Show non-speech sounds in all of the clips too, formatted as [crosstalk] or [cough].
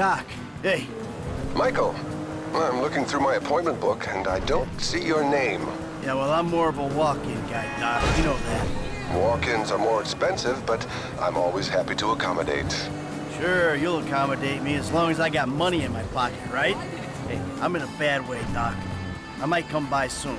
Doc, hey. Michael, I'm looking through my appointment book and I don't see your name. Yeah, well, I'm more of a walk-in guy, Doc. You know that. Walk-ins are more expensive, but I'm always happy to accommodate. Sure, you'll accommodate me as long as I got money in my pocket, right? Hey, I'm in a bad way, Doc. I might come by soon.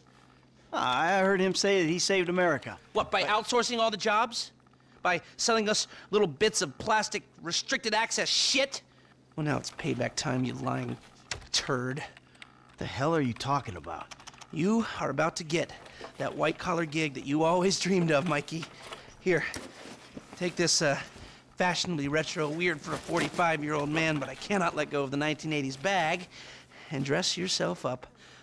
Ah, I heard him say that he saved America. What, by outsourcing all the jobs? By selling us little bits of plastic restricted access shit? Well, now it's payback time, you lying turd. The hell are you talking about? You are about to get that white collar gig that you always dreamed of, Mikey. Here, take this uh, fashionably retro weird for a 45 year old man, but I cannot let go of the 1980s bag, and dress yourself up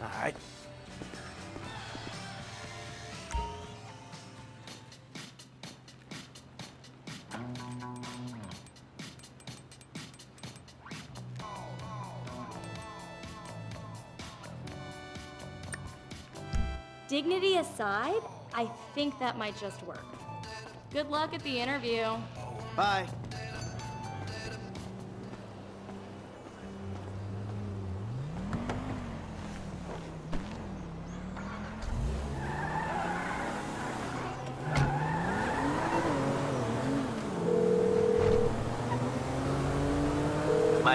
All right. Dignity aside, I think that might just work. Good luck at the interview. Bye.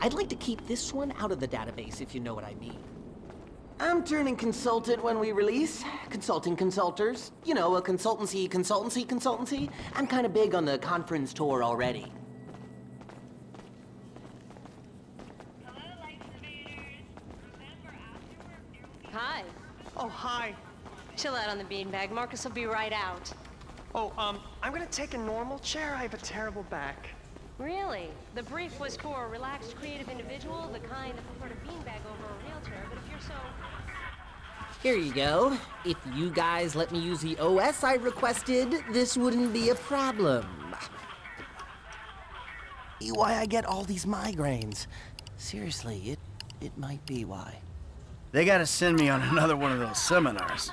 I'd like to keep this one out of the database, if you know what I mean. I'm turning consultant when we release. Consulting consulters. You know, a consultancy, consultancy, consultancy. I'm kind of big on the conference tour already. Hi. Oh, hi. Chill out on the beanbag. Marcus will be right out. Oh, um, I'm gonna take a normal chair. I have a terrible back. Really? The brief was for a relaxed, creative individual, the kind that preferred a beanbag over a wheelchair, but if you're so... Here you go. If you guys let me use the OS I requested, this wouldn't be a problem. Why I get all these migraines. Seriously, it it might be why. They gotta send me on another one of those seminars.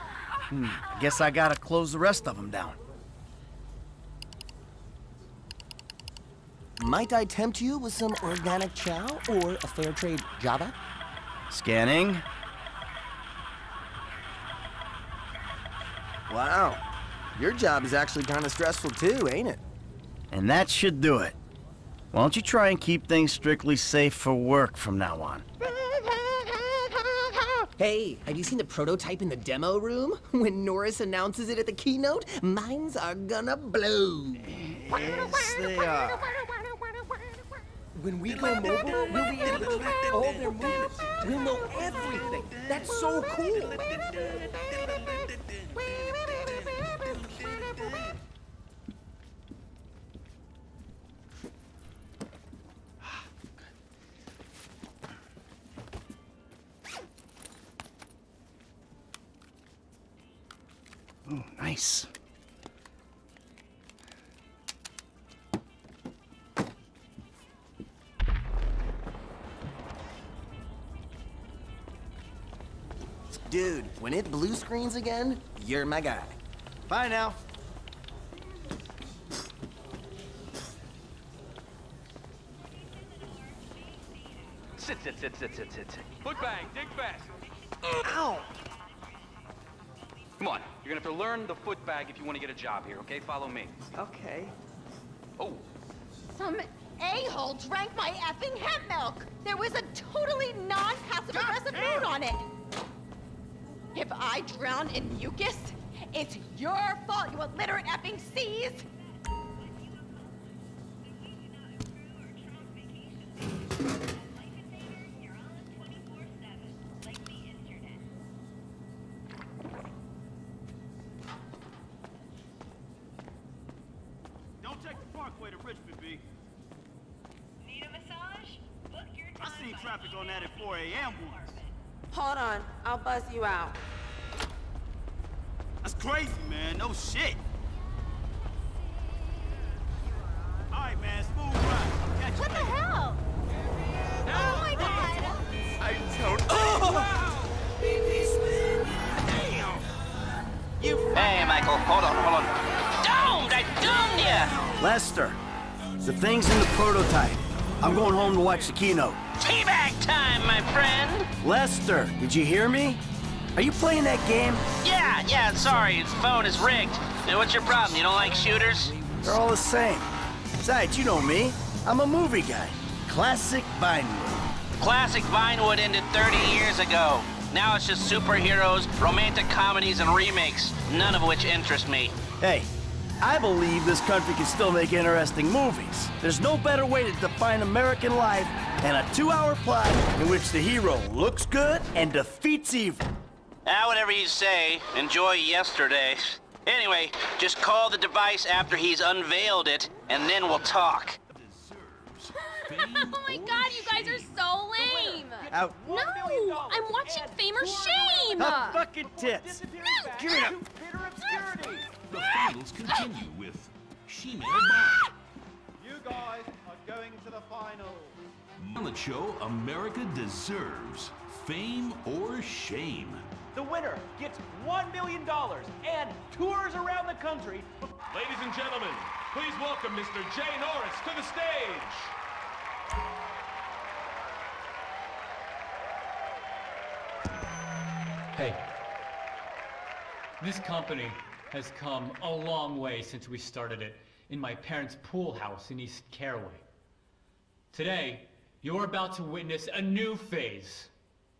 Hmm, I guess I gotta close the rest of them down. Might I tempt you with some organic chow or a fair trade Java? Scanning. Wow. Your job is actually kind of stressful too, ain't it? And that should do it. Why don't you try and keep things strictly safe for work from now on? Hey, have you seen the prototype in the demo room? [laughs] When Norris announces it at the keynote, minds are gonna blow. Yes, they are. When we go mobile, we'll be able to track all their movements. We'll know everything. That's so cool. Dude, when it blue screens again, you're my guy. Bye now. Sit, sit, sit, sit, sit, sit. Foot bang, dig fast. Ow! Come on, you're gonna have to learn the foot bag if you want to get a job here, okay? Follow me. Okay. Oh, Some a-hole drank my effing hemp milk. There was a totally non-passive aggressive note on it. If I drown in mucus, it's your fault, you illiterate effing C's. No shit. All right, man. Smooth ride. Catch you What the later. hell? Oh my god! I don't. Oh! Hey, Michael, hold on, hold on. Domed! I doomed ya! Lester, the thing's in the prototype. I'm going home to watch the keynote. Teabag time, my friend! Lester, did you hear me? Are you playing that game? Yeah, yeah, yeah, sorry, his phone is rigged. Now, what's your problem? You don't like shooters? They're all the same. Besides, you know me. I'm a movie guy. Classic Vinewood. Classic Vinewood ended 30 years ago. Now it's just superheroes, romantic comedies, and remakes, none of which interest me. Hey, I believe this country can still make interesting movies. There's no better way to define American life than a two-hour plot in which the hero looks good and defeats evil. Ah, whatever you say. Enjoy yesterday. Anyway, just call the device after he's unveiled it, and then we'll talk. [laughs] oh my god, you guys are so lame! Out. No! I'm watching Fame or Shame! Tough fucking tits. No! Give it up. The finals continue with Shima Bob. You guys are going to the finals. Talent show America deserves fame or shame. The winner gets $1 million and tours around the country. Ladies and gentlemen, please welcome Mr. Jay Norris to the stage. Hey, this company has come a long way since we started it in my parents' pool house in East Caraway. Today, you're about to witness a new phase.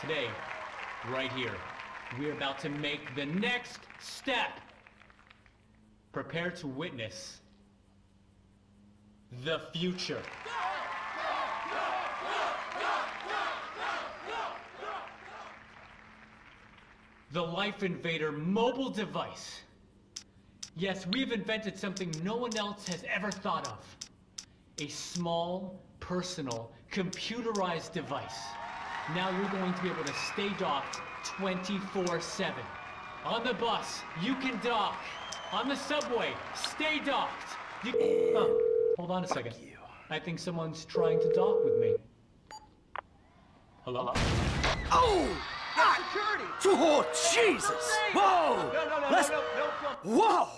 Today, right here, we're about to make the next step. Prepare to witness the future. The Life Invader mobile device. Yes, we've invented something no one else has ever thought of. A small, personal, computerized device. Now you're going to be able to stay docked 24-7. On the bus, you can dock. On the subway, stay docked. You... Oh, hold on a second. I think someone's trying to dock with me. Hello? Oh! Security! Oh, Jesus! Whoa! No, no, no, Let's- no, no, no, no. Whoa!